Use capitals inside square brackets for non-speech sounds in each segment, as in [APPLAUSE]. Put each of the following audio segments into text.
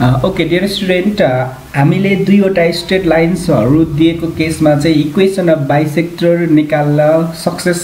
Okay dear student हामीले दुईवटा straight लाइन्सहरू दिएको केसमा चाहिँ इक्वेसन अफ बाइसेक्टर निकाल्न सक्सेस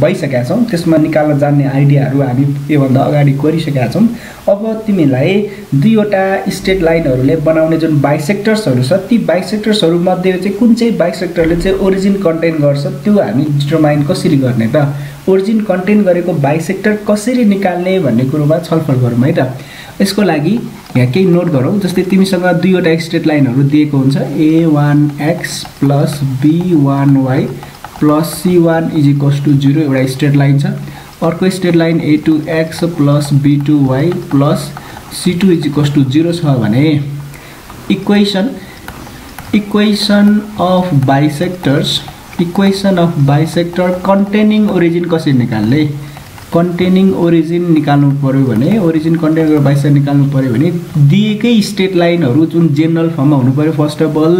भइसकेका छौँ। त्यसमा निकाल्न जान्ने आइडियाहरू हामी योभन्दा अगाडि गरिसकेका छौँ। अब तिमीलाई दुईवटा स्ट्रेट लाइनहरूले बनाउने जुन बाइसेक्टर्सहरू छ ती बाइसेक्टर्सहरूमध्ये चाहिँ कुन चाहिँ बाइसेक्टरले चाहिँ ओरिजिन कन्टेन गर्छ त्यो हामी डिटरमाइन कसरी गर्ने त? ओरिजिन कन्टेन गरेको बाइसेक्टर कसरी निकाल्ने भन्ने कुरोमा छलफल गरौँ है त। यसको लागि यहाँ केही नोट गरौँ जस्तै तिमीसँग दुईवटा स्ट्रेट लाइनहरू दिएको हुन्छ। A one x plus b one y plus c one is equals to zero एउटा स्ट्रेट लाइन छ। अर्को straight line a two x plus b two y plus c two is equals to zero छ भने equation equation of bisectors equation of bisector containing origin कसरी निकाल्ने? Containing origin निकाल्नु पऱ्यो भने ओरिजिन कन्टेन गरेर निकाल्नु पऱ्यो भने दिएकै स्टेट लाइनहरू जुन जेनरल फर्ममा हुनु पऱ्यो फर्स्ट अफ अल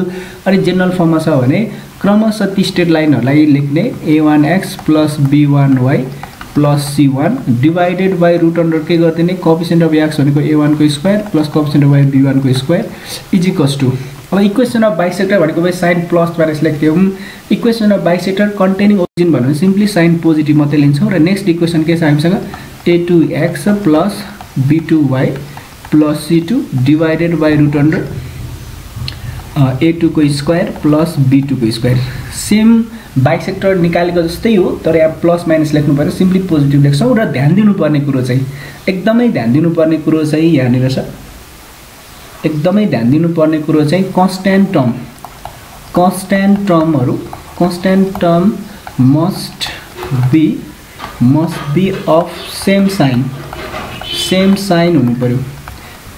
अनि जेनरल फर्ममा छ भने क्रमशः ती स्टेट लाइनहरूलाई लेख्ने a one x plus b one y plus c one divided by root under के गरिदिने? कपिसेन्ट अफ एक्स भनेको ए वानको square plus coefficient of y b वानको स्क्वायर इजिकस टू अब इक्वेसन अफ बाइसेक्टर भनेको भाइ sign plus minus लेख्थ्यौँ equation of bisector containing origin भन्यो भने सिम्पली साइन पोजिटिभ मात्रै लिन्छौँ र नेक्स्ट इक्वेसन के छ हामीसँग a two x plus b two y plus c two divided by root under a टूको square plus be टूको square same bisector निकालेको जस्तै हो तर यहाँ प्लस माइनस लेख्नु पऱ्यो सिम्पली पोजिटिभ लेख्छौँ। र ध्यान दिनुपर्ने कुरो चाहिँ एकदमै ध्यान दिनुपर्ने कुरो चाहिँ यहाँनिर छ। एकदमै ध्यान दिनुपर्ने कुरो चाहिँ constant term constant टर्महरू constant term must be must be of same sign. Same sign हुनु पऱ्यो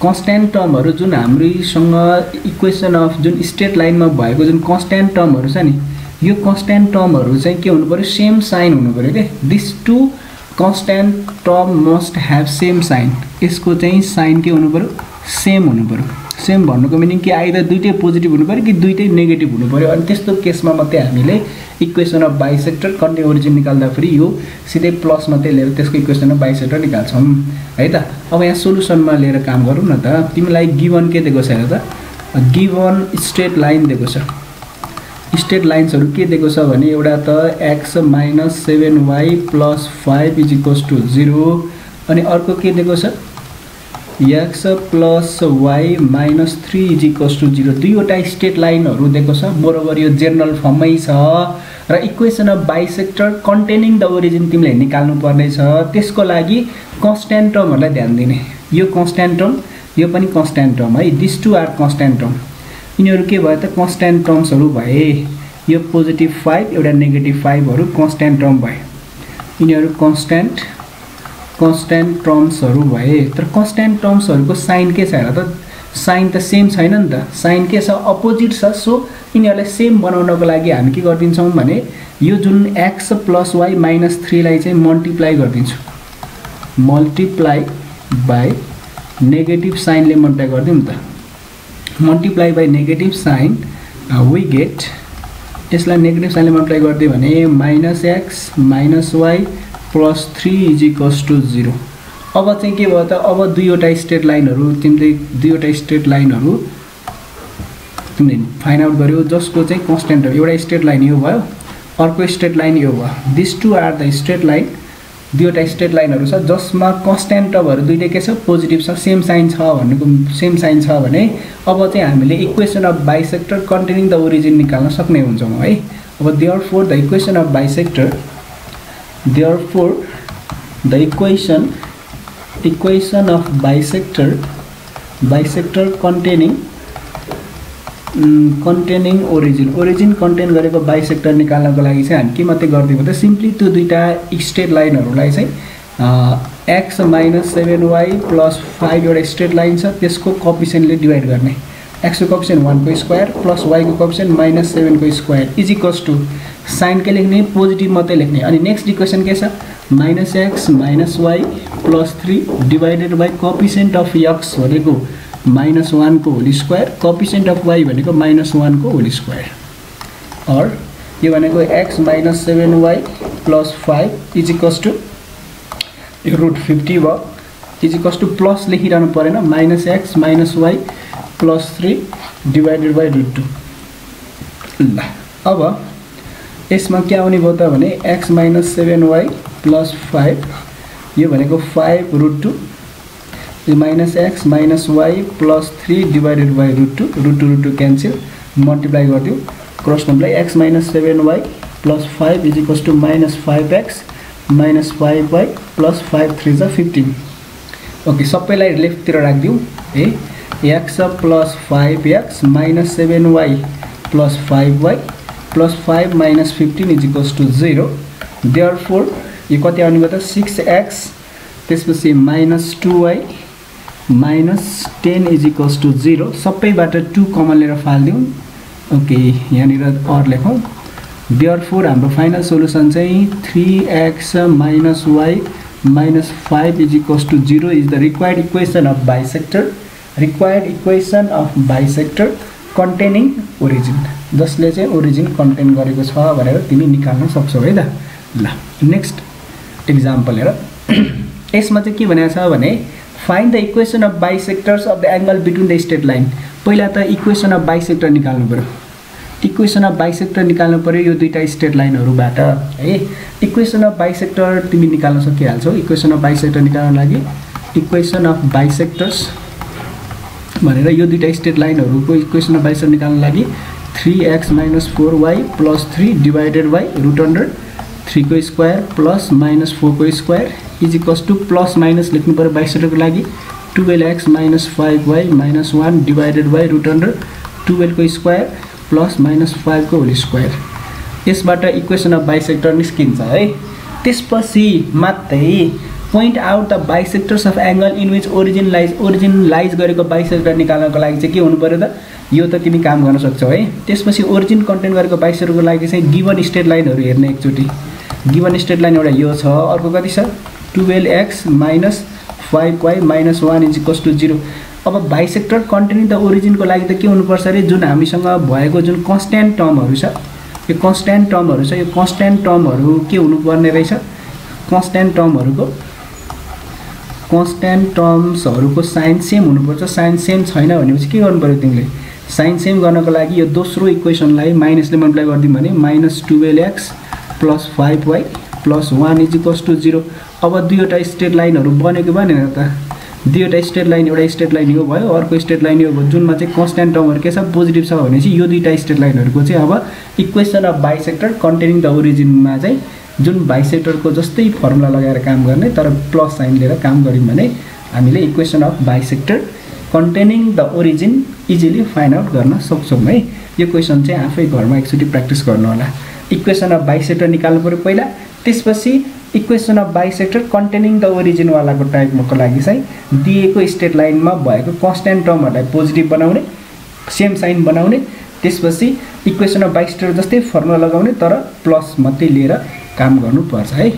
कन्सट्यान्ट टर्महरू जुन हाम्रोसँग इक्वेसन अफ जुन स्टेट लाइनमा भएको जुन कन्सट्यान्ट टर्महरू छ नि यो कन्सट्यान्ट टर्महरू चाहिँ के हुनु पऱ्यो सेम साइन हुनु पऱ्यो क्या this two constant term must have same sign. यसको चाहिँ साइन के हुनु पऱ्यो सेम हुनु पऱ्यो सेम भन्नुको मिनिङ कि आइदर दुइटै पोजिटिभ हुनु पऱ्यो कि दुइटै नेगेटिभ हुनु पऱ्यो। अनि त्यस्तो केसमा मात्रै हामीले इक्वेसन अफ बाइसेक्टर कन्टे ओरिजिन निकाल्दाखेरि यो सिधै प्लस मात्रै लिएर त्यसको इक्वेसन अफ बाइसेक्टर निकाल्छौँ है त? अब यहाँ सोल्युसनमा लिएर काम गरौँ न त। तिमीलाई गिभन के दिएको छ हेर त? गिभन स्ट्रेट लाइन दिएको छ। स्ट्रेट लाइन्सहरू के दिएको छ भने एउटा त x minus seven y plus five is equals to zero अनि अर्को के दिएको छ? X plus y minus three is equals to zero दुईवटा स्टेट लाइनहरू दिएको छ। बरोबर यो जेनरल फर्ममै छ। र equation of bisector containing the origin तिमीले निकाल्नु पर्नेछ। त्यसको लागि कन्सट्यान्ट टर्महरूलाई ध्यान दिने। यो कन्सट्यान्ट टर्म यो पनि कन्सट्यान्ट टर्म है। This two are constant term यिनीहरू के भयो त कन्सट्यान्ट टर्म्सहरू भए। यो पोजिटिभ फाइभ एउटा नेगेटिभ फाइभहरू कन्सट्यान्ट टर्म भए। यिनीहरू कन्सट्यान्ट कन्सट्यान्ट टर्म्सहरू भए तर कन्सट्यान्ट टर्म्सहरूको साइन के छ हेर त? साइन त सेम छैन नि त। साइन के छ? अपोजिट छ। सो यिनीहरूलाई सेम बनाउनको लागि हामी के गरिदिन्छौँ भने यो जुन एक्स प्लस वाई माइनस थ्रीलाई चाहिँ मल्टिप्लाई गरिदिन्छु। मल्टिप्लाई बाई नेगेटिभ साइनले मल्टिप्लाई गरिदिउँ त। Multiply by negative sign we get यसलाई नेगेटिभ साइनले मल्टिप्लाई गरिदियो भने minus x minus y plus three is equals to zero. अब चाहिँ के भयो त? अब दुईवटा स्ट्रेट लाइनहरू तिमीले दुईवटा स्ट्रेट लाइनहरू तिमीले फाइन्ड आउट गर्यो जसको चाहिँ कन्सटेन्ट हो। एउटा स्ट्रेट लाइन यो भयो अर्को स्ट्रेट लाइन यो भयो। This two are the straight line दुईवटा स्ट्रेट लाइनहरू छ जसमा कन्सट्यान्ट टर्महरू दुइटै के छ? पोजिटिभ छ सेम साइन छ भन्नुको सेम साइन छ भने अब चाहिँ हामीले equation of bisector containing the origin निकाल्न सक्ने हुन्छौँ है। अब therefore the equation of bisector therefore the equation equation of bisector bisector containing containing origin origin contain गरेको बाइसेक्टर निकाल्नको लागि चाहिँ हामी के मात्रै गरिदिएको त सिम्पली त्यो दुइटा स्ट्रेट लाइनहरूलाई चाहिँ x minus seven y plus five एउटा स्ट्रेट लाइन छ त्यसको कपिसेन्टले डिभाइड गर्ने। एक्सको कपिसेन्ट वानको स्क्वायर प्लस वाईको coefficient minus सेभेनको square is equals to sign के लेख्ने पोजिटिभ मात्रै लेख्ने। अनि नेक्स्ट इक्वेसन के छ? Minus x minus y plus three divided by coefficient of x भनेको माइनस वानको whole square coefficient of y भनेको माइनस वानको होल स्क्वायर अर यो भनेको x minus seven y plus five is equals to root fifty भयो is equals to plus लेखिरहनु परेन। Minus x minus y plus three divided by root two ल अब यसमा के आउने भयो त भने x minus seven y plus five यो भनेको five root two minus x minus y plus three divided by root two root two root two cancel multiply गरिदिउँ cross multiply x minus seven y plus five is equals to minus five x minus five y plus five three जा fifteen okay सबैलाई लेफ्टतिर राखिदिउँ है? X plus five x minus seven y plus five y plus five minus fifteen is equals to zero therefore यो कति आउने भयो त सिक्स एक्स त्यसपछि minus two y minus ten is equals to zero सबैबाट टु कमन लिएर फालिदिउँ। Okay यहाँनिर अर लेखौँ। देयर फोर हाम्रो फाइनल सोल्युसन चाहिँ three x minus y minus five is equals to zero is the required equation of bisector required equation of bisector containing origin जसले चाहिँ origin contain गरेको छ भनेर तिमी निकाल्न सक्छौ है त ल नेक्स्ट इक्जाम्पल हेर। [CLEARS THROAT] यसमा चाहिँ के भनेको छ भने find the equation of bisectors of the angle between the straight line पहिला त इक्वेसन अफ बाइसेक्टर निकाल्नु पऱ्यो इक्वेसन अफ बाइसेक्टर निकाल्नु पऱ्यो यो दुईवटा स्टेट लाइनहरूबाट है? इक्वेसन अफ बाइसेक्टर तिमी निकाल्न सकिहाल्छौ। इक्वेसन अफ बाइसेक्टर निकाल्न लागि इक्वेसन अफ बाइसेक्टर्स भनेर यो दुइटा स्टेट लाइनहरूको इक्वेसन अफ बाइसेक्टर निकाल्न लागि three x minus four y plus three divided by root under थ्रीको square plus minus फोरको square is equals to plus minus लेख्नु पऱ्यो बाइसेक्टरको लागि twelve x minus five y minus one divided by root under टुवेल्भको square plus minus फाइभको whole square यसबाट equation of bisector निस्किन्छ है। त्यसपछि मात्रै point out the bisectors of angle in which origin lies origin lies गरेको bisector निकाल्नको लागि चाहिँ के हुनु पऱ्यो त? यो त तिमी काम गर्न सक्छौ है? त्यसपछि ओरिजिन कन्टेन्ट गरेको बाइसेक्टरको लागि चाहिँ गिभन स्टेट लाइनहरू हेर्ने एकचोटि। गिभन स्टेट लाइन एउटा यो छ अर्को कति छ? Twelve x minus five y minus one is equals to zero अब बाइसेक्टर कन्टेनिङ द ओरिजिनको लागि त के हुनुपर्छ अरे? जुन हामीसँग भएको जुन कन्सट्यान्ट टर्महरू छ यो कन्सट्यान्ट टर्महरू छ यो कन्सट्यान्ट टर्महरू के हुनुपर्ने रहेछ? कन्सट्यान्ट टर्महरूको कन्सट्यान्ट टर्म्सहरूको साइन सेम हुनुपर्छ साइन सेम छैन भनेपछि के गर्नु पऱ्यो तिमीले? साइन सेम गर्नको लागि यो दोस्रो इक्वेसनलाई माइनसले मल्टिप्लाई गरिदिउँ भने minus twelve x plus five y plus one is equals to zero अब दुईवटा स्ट्रेट लाइनहरू बनेको भनेर त। दुईवटा स्ट्रेट लाइन एउटा स्ट्रेट लाइन यो भयो अर्को स्ट्रेट लाइन यो भयो। जुनमा चाहिँ कन्सट्यान्ट टर्महरू के छ? पोजिटिभ छ भने चाहिँ यो दुईवटा स्ट्रेट लाइनहरूको चाहिँ अब equation of bisector containing the ओरिजिनमा चाहिँ जुन बाइसेक्टरको जस्तै फर्मुला लगाएर काम गर्ने तर प्लस साइन लिएर काम गऱ्यौँ भने हामीले equation of bisector containing the origin easily find out गर्न सक्छौँ है। यो क्वेसन चाहिँ आफै घरमा एकचोटि प्र्याक्टिस गर्नु होला। इक्वेसन अफ बाइसेक्टर निकाल्नु पऱ्यो पहिला त्यसपछि equation of bisector containing the ओरिजिनवालाको टाइपको लागि चाहिँ दिएको स्टेट लाइनमा भएको कन्सट्यान्ट टर्महरूलाई पोजिटिभ बनाउने सेम साइन बनाउने त्यसपछि इक्वेसन अफ बाइसेक्टर जस्तै फर्मुला लगाउने तर प्लस मात्रै लिएर काम गर्नुपर्छ है।